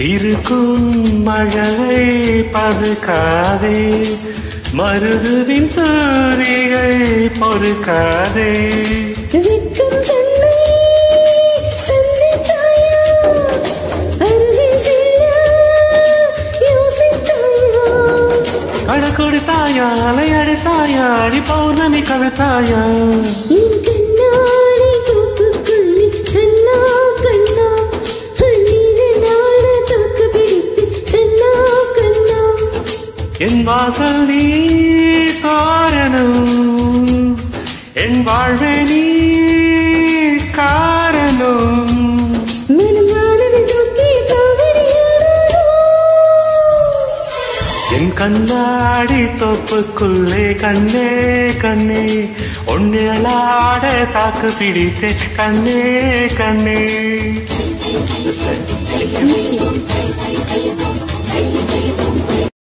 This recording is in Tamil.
இருக்கும் மழை பதுக்காதே மருதுவின் சூரிகை பொறுக்காதே. விக்கும் தன்னை சந்தித்தாயா அருகில் செல்ல யோசித்தாயா. கடற்கொடி தாயா அலையடி தாயா அடி பௌர்ணமி கவிதாயா என் வாசல் நீ காரணம். என் வாழ்வே நீ காரணம். என் கண்ணாடி தோப்புக்குள்ளே கண்ணே கண்ணே. ஒன்னியலாட தாக்கு பிடித்தே கண்ணே கண்ணே.